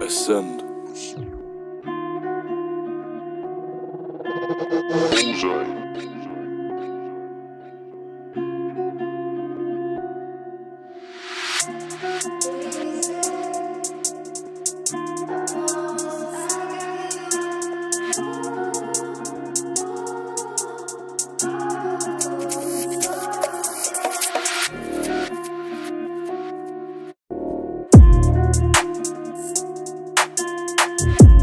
Ascend. Bullseye. you